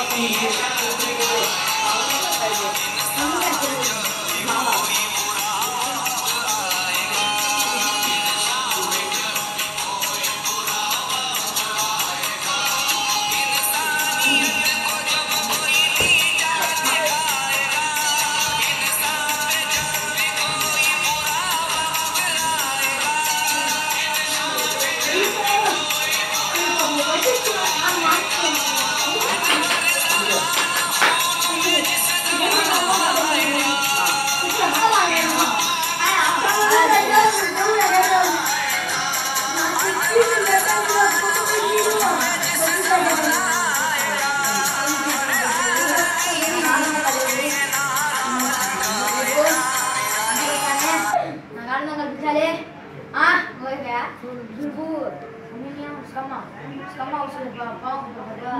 Nakaano Kemarin tanggal bisa deh. Ah, boleh ya? Bulu-bulu. Ini yang sama. Sama usul bapak, bapak.